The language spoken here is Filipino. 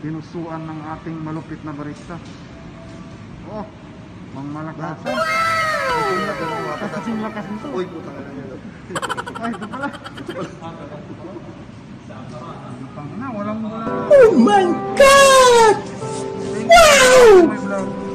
pinusuan ng ating malupit na barista. Oh, mang malakasan. Kasing lakas nito. Uy, putang ina nila. Ay, ito pala. Pang na, walang wala. Oh my God! Wow!